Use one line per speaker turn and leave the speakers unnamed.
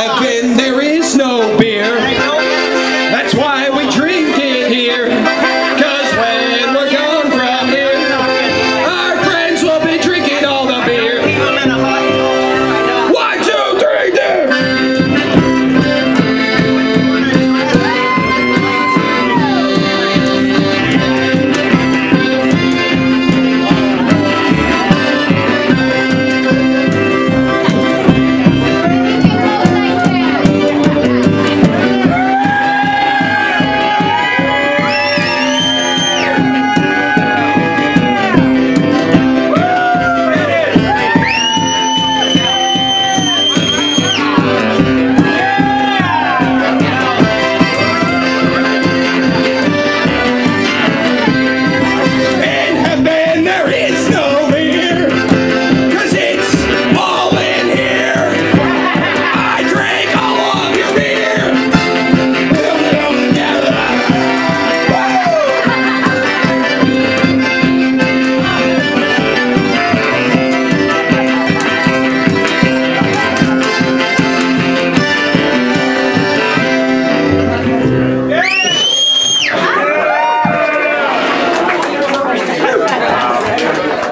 heaven there is no beer. That's why we drink.